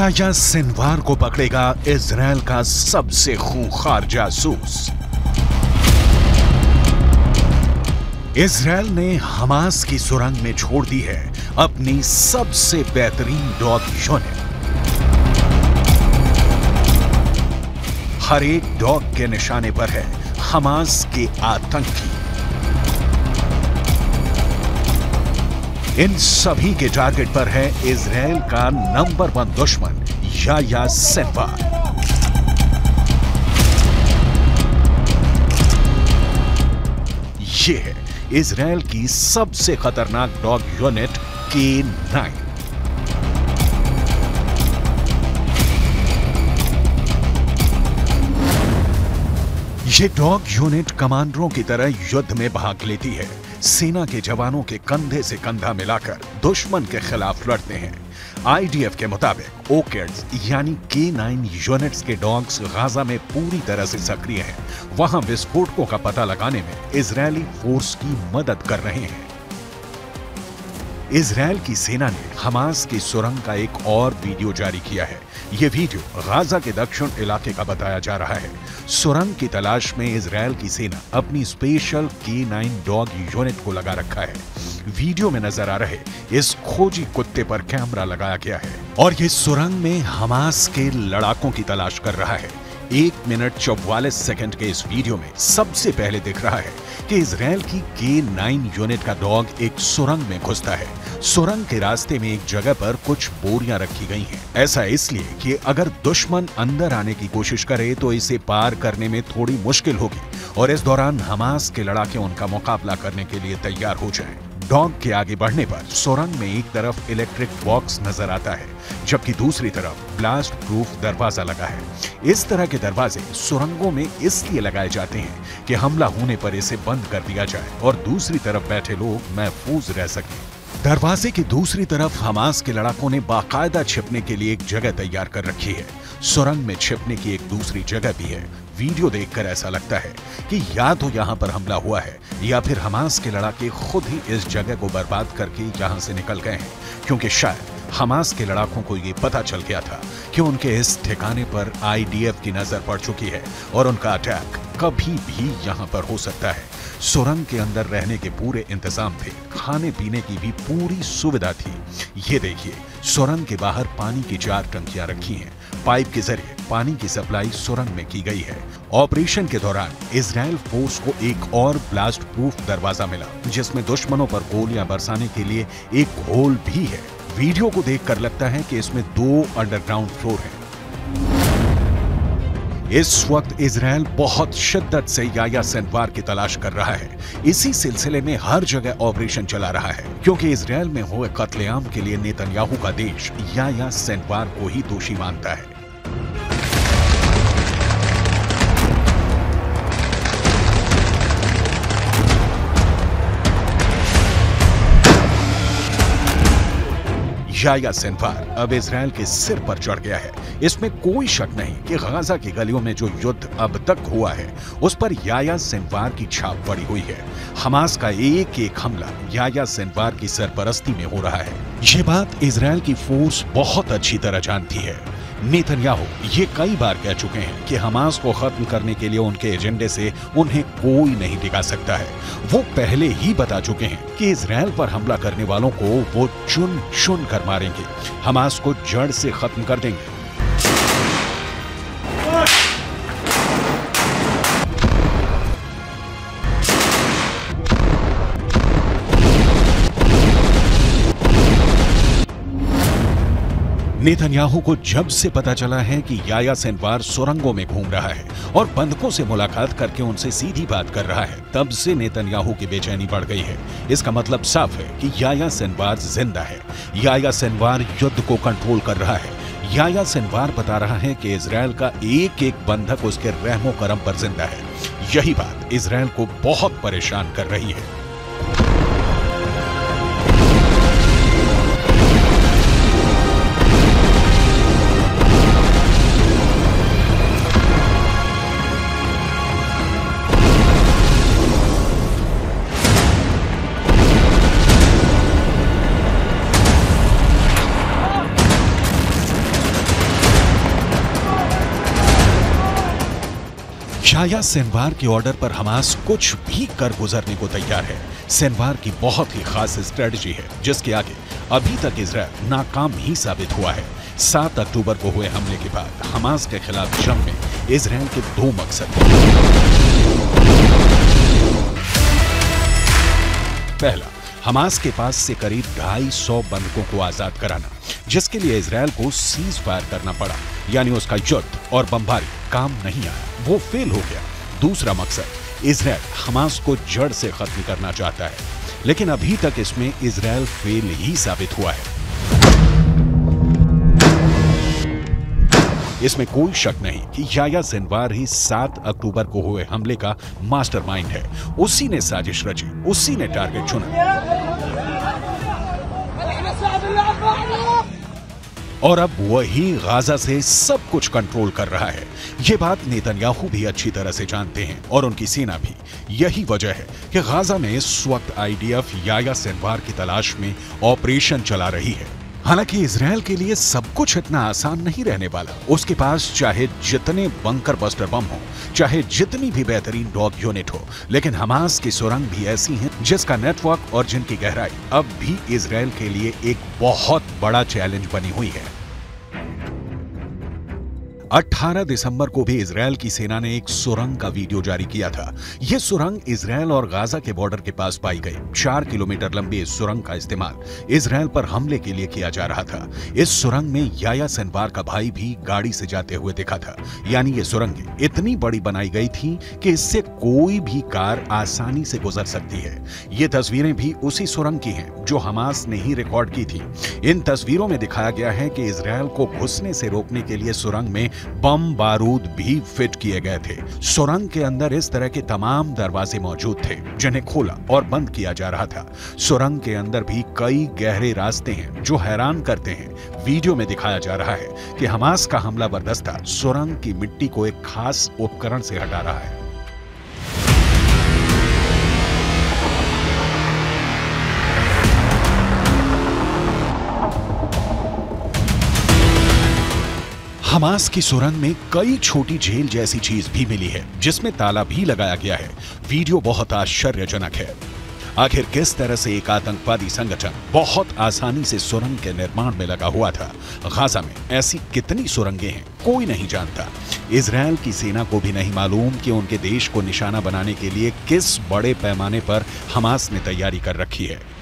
याया Sinwar को पकड़ेगा? Israel का सबसे खूंखार जासूस। इसराइल ने हमास की सुरंग में छोड़ दी है। अपनी सबसे बेहतरीन डॉग यूनिट हर एक डॉग के निशाने पर है। हमास के आतंकी इन सभी के टारगेट पर है इसराइल का नंबर वन दुश्मन याया सिनवार ये है इसराइल की सबसे खतरनाक डॉग यूनिट के नाइन ये डॉग यूनिट कमांडरों की तरह युद्ध में भाग लेती है। सेना के जवानों के कंधे से कंधा मिलाकर दुश्मन के खिलाफ लड़ते हैं। आईडीएफ के मुताबिक ओकेड्स यानी के नाइन यूनिट्स के डॉग्स गाजा में पूरी तरह से सक्रिय हैं। वहाँ विस्फोटकों का पता लगाने में इजरायली फोर्स की मदद कर रहे हैं। इसराइल की सेना ने हमास की सुरंग का एक और वीडियो जारी किया है। यह वीडियो गाजा के दक्षिण इलाके का बताया जा रहा है। सुरंग की तलाश में इसराइल की सेना अपनी स्पेशल के नाइन डॉग यूनिट को लगा रखा है। वीडियो में नज़र आ रहे इस खोजी कुत्ते पर कैमरा लगाया गया है और ये सुरंग में हमास के लड़ाकों की तलाश कर रहा है। एक मिनट चौवालीस सेकंड के इस वीडियो में सबसे पहले दिख रहा है कि इसराइल की के नाइन यूनिट का डॉग एक सुरंग में घुसता है सुरंग के रास्ते में एक जगह पर कुछ बोरियाँ रखी गई हैं। ऐसा इसलिए कि अगर दुश्मन अंदर आने की कोशिश करे तो इसे पार करने में थोड़ी मुश्किल होगी और इस दौरान हमास के लड़ाके उनका मुकाबला करने के लिए तैयार हो जाएँ। डॉग के आगे बढ़ने पर सुरंग में एक तरफ़ इलेक्ट्रिक बॉक्स नज़र आता है, जबकि दूसरी तरफ़ ब्लास्ट प्रूफ दरवाज़ा लगा है। इस तरह के दरवाजे सुरंगों में इसलिए लगाए जाते हैं कि हमला होने पर इसे बंद कर दिया जाए और दूसरी तरफ़ बैठे लोग महफूज रह सकें। दरवाजे की दूसरी तरफ़ हमास के लड़ाकों ने बाकायदा छिपने के लिए एक जगह तैयार कर रखी है। सुरंग में छिपने की एक दूसरी जगह भी है वीडियो देखकर ऐसा लगता है कि या तो यहाँ पर हमला हुआ है, या फिर हमास के लड़ाके खुद ही इस जगह को बर्बाद करके यहाँ से निकल गए हैं। क्योंकि शायद हमास के लड़ाकों को ये पता चल गया था कि उनके इस ठिकाने पर आईडीएफ की नज़र पड़ चुकी है और उनका अटैक कभी भी यहाँ पर हो सकता है। सुरंग के अंदर रहने के पूरे इंतज़ाम थे। खाने पीने की भी पूरी सुविधा थी। ये देखिए सुरंग के बाहर पानी की चार टंकियाँ रखी हैं। पाइप के ज़रिए पानी की सप्लाई सुरंग में की गई है। ऑपरेशन के दौरान इसराइल फोर्स को एक और ब्लास्ट प्रूफ दरवाज़ा मिला, जिसमें दुश्मनों पर गोलियाँ बरसाने के लिए एक होल भी है। वीडियो को देखकर लगता है कि इसमें दो अंडरग्राउंड फ्लोर हैं। इस वक्त इसराइल बहुत शिद्दत से याया सेनवार की तलाश कर रहा है। इसी सिलसिले में हर जगह ऑपरेशन चला रहा है, क्योंकि इसराइल में हुए कत्लेआम के लिए नेतन्याहू का देश याया सेनवार को ही दोषी मानता है। याया सेनवार अब इसराइल के सिर पर चढ़ गया है। इसमें कोई शक नहीं कि गजा की गलियों में जो युद्ध अब तक हुआ है, उस पर याया सेनवार की छाप पड़ी हुई है। हमास का एक एक हमला याया सेनवार की सरपरस्ती में हो रहा है। ये बात इसराइल की फोर्स बहुत अच्छी तरह जानती है। नेतन्याहू, ये कई बार कह चुके हैं कि हमास को खत्म करने के लिए उनके एजेंडे से उन्हें कोई नहीं टिका सकता है। वो पहले ही बता चुके हैं कि इसराइल पर हमला करने वालों को वो चुन चुन कर मारेंगे। हमास को जड़ से खत्म कर देंगे। नेतन्याहू को जब से पता चला है कि याया सेनवार सुरंगों में घूम रहा है और बंधकों से मुलाकात करके उनसे सीधी बात कर रहा है, तब से नेतन्याहू की बेचैनी बढ़ गई है। इसका मतलब साफ़ है कि याया सेनवार ज़िंदा है। याया सेनवार युद्ध को कंट्रोल कर रहा है। याया सेनवार बता रहा है कि इसराइल का एक एक बंधक उसके रहमो करम पर ज़िंदा है। यही बात इसराइल को बहुत परेशान कर रही है। शाया सेनवार के ऑर्डर पर हमास कुछ भी कर गुजरने को तैयार है। सेनवार की बहुत ही खास स्ट्रेटजी है, जिसके आगे अभी तक इसराइल नाकाम ही साबित हुआ है। सात अक्टूबर को हुए हमले के बाद हमास के खिलाफ जंग में इसराइल के दो मकसद पहला हमास के पास से करीब ढाई सौ बंधकों को आज़ाद कराना, जिसके लिए इसराइल को सीज फायर करना पड़ा। यानी उसका युद्ध और बमबारी काम नहीं आया। वो फेल हो गया। दूसरा मकसद इसराइल हमास को जड़ से खत्म करना चाहता है। लेकिन अभी तक इसमें इसराइल फेल ही साबित हुआ है। इसमें कोई शक नहीं कि याया सिनवार ही 7 अक्टूबर को हुए हमले का मास्टरमाइंड है। उसी ने साजिश रची, उसी ने टारगेट चुना। और अब वही गाजा से सब कुछ कंट्रोल कर रहा है। ये बात नेतन्याहू भी अच्छी तरह से जानते हैं और उनकी सेना भी। यही वजह है कि गाजा में इस वक्त आईडीएफ याया सिनवार की तलाश में ऑपरेशन चला रही है। हालाँकि इसराइल के लिए सब कुछ इतना आसान नहीं रहने वाला। उसके पास चाहे जितने बंकर बस्टर बम हो, चाहे जितनी भी बेहतरीन डॉग यूनिट हो, लेकिन हमास की सुरंग भी ऐसी हैं जिसका नेटवर्क और जिनकी गहराई अब भी इसराइल के लिए एक बहुत बड़ा चैलेंज बनी हुई है। 18 दिसंबर को भी इसराइल की सेना ने एक सुरंग का वीडियो जारी किया था। यह सुरंग इसराइल और गाजा के बॉर्डर के पास पाई गई। चार किलोमीटर लंबी इस सुरंग का इस्तेमाल इसराइल पर हमले के लिए किया जा रहा था। इस सुरंग में याया सेनवार का भाई भी गाड़ी से जाते हुए दिखा था। यानी ये सुरंग इतनी बड़ी बनाई गई थी कि इससे कोई भी कार आसानी से गुजर सकती है। ये तस्वीरें भी उसी सुरंग की हैं जो हमास ने ही रिकॉर्ड की थी। इन तस्वीरों में दिखाया गया है कि इसराइल को घुसने से रोकने के लिए सुरंग में बम बारूद भी फिट किए गए थे। सुरंग के अंदर इस तरह के तमाम दरवाजे मौजूद थे, जिन्हें खोला और बंद किया जा रहा था। सुरंग के अंदर भी कई गहरे रास्ते हैं, जो हैरान करते हैं। वीडियो में दिखाया जा रहा है कि हमास का हमला दस्ता सुरंग की मिट्टी को एक खास उपकरण से हटा रहा है। हमास की सुरंग में कई छोटी झेल जैसी चीज़ भी मिली है, जिसमें ताला भी लगाया गया है। वीडियो बहुत आश्चर्यजनक है। आखिर किस तरह से एक आतंकवादी संगठन बहुत आसानी से सुरंग के निर्माण में लगा हुआ था? गाजा में ऐसी कितनी सुरंगें हैं? कोई नहीं जानता। इसराइल की सेना को भी नहीं मालूम कि उनके देश को निशाना बनाने के लिए किस बड़े पैमाने पर हमास ने तैयारी कर रखी है।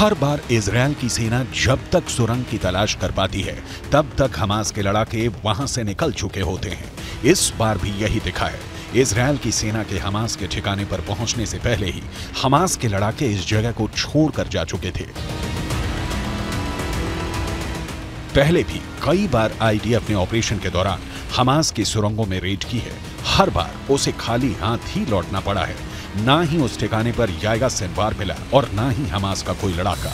हर बार इसराइल की सेना जब तक सुरंग की तलाश कर पाती है, तब तक हमास के लड़ाके वहाँ से निकल चुके होते हैं। इस बार भी यही दिखा है। इसराइल की सेना के हमास के ठिकाने पर पहुँचने से पहले ही हमास के लड़ाके इस जगह को छोड़कर जा चुके थे। पहले भी कई बार आईडीएफ ने ऑपरेशन के दौरान हमास की सुरंगों में रेड की है। हर बार उसे खाली हाथ ही लौटना पड़ा है। ना ही उस ठिकाने पर जायगा सेनवार मिला और ना ही हमास का कोई लड़ाका।